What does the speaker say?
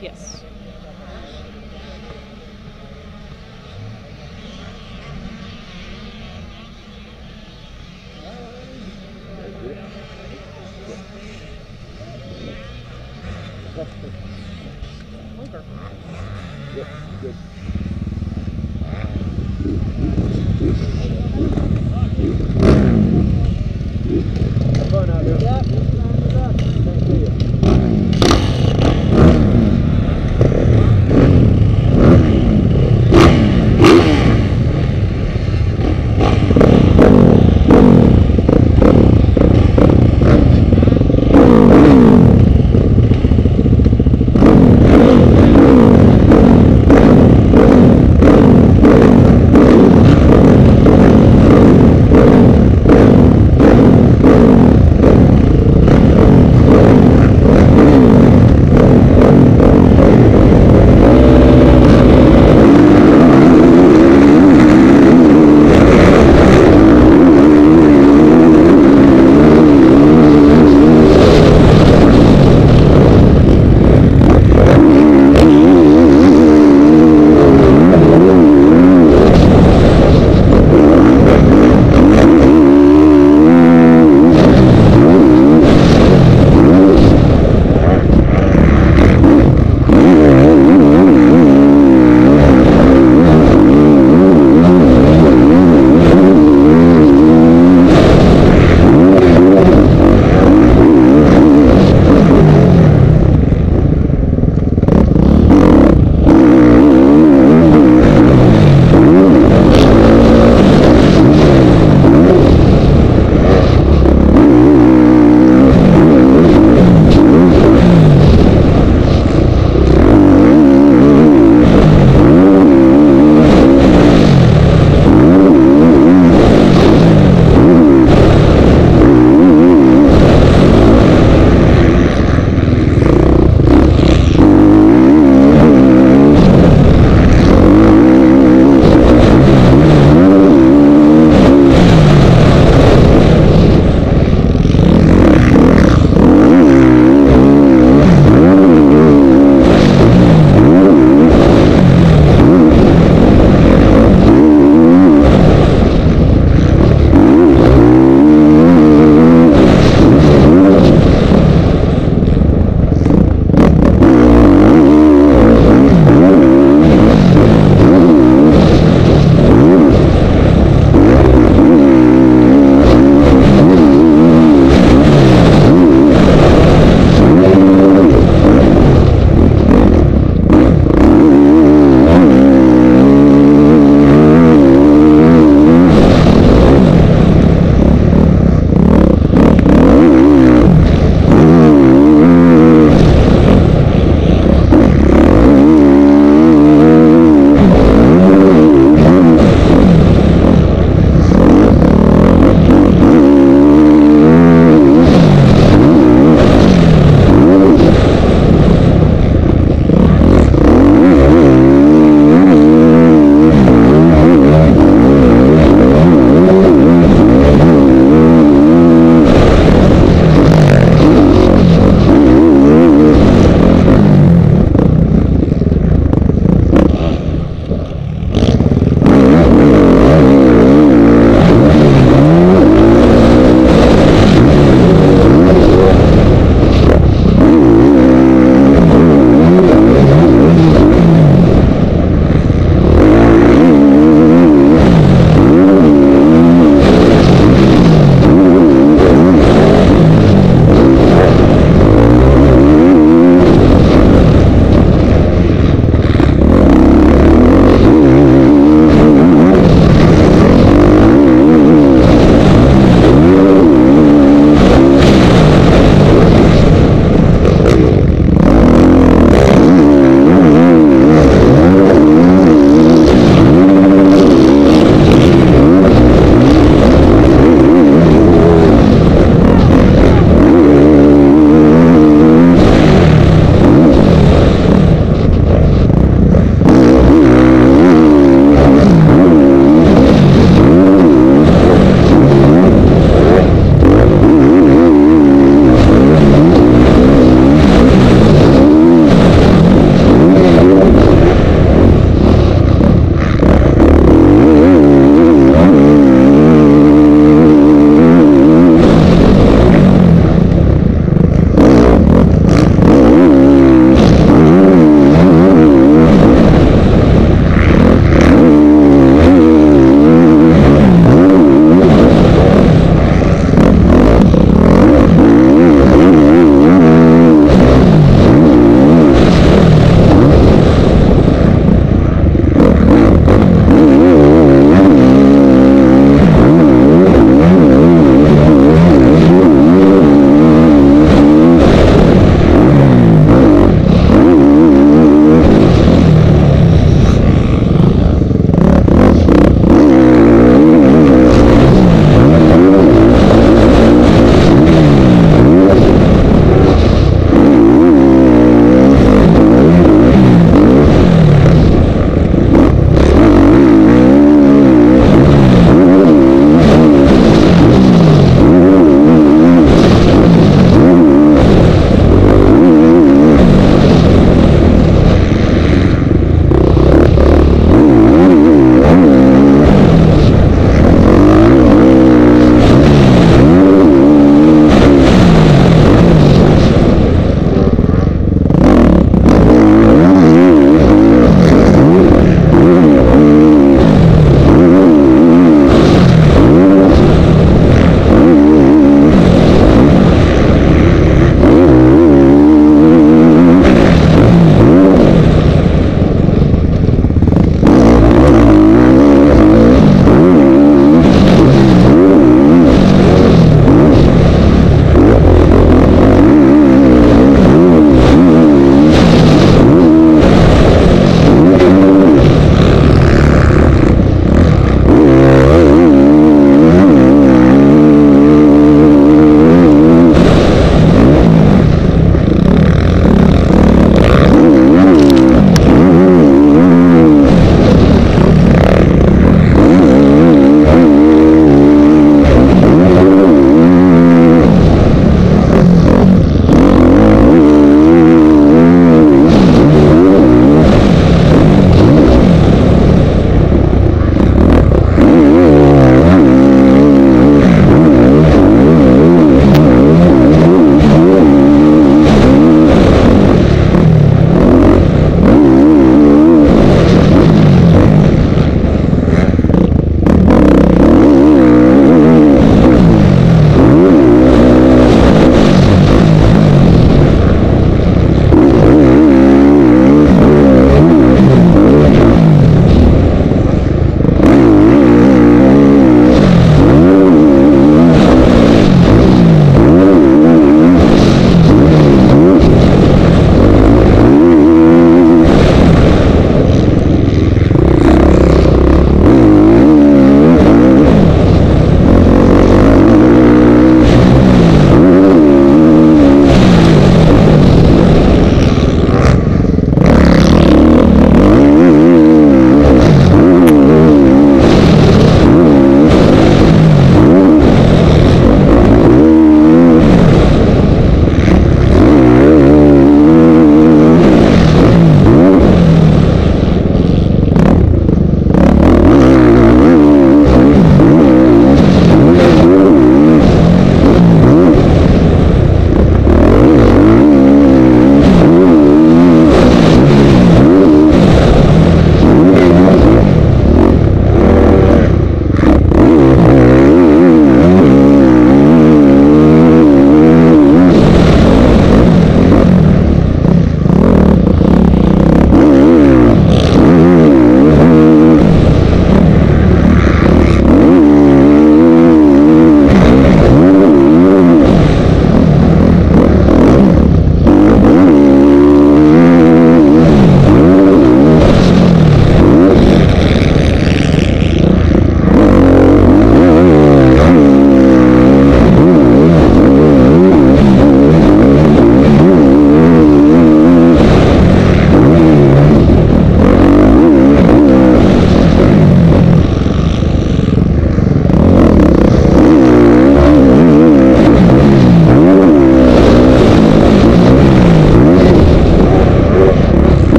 Yes.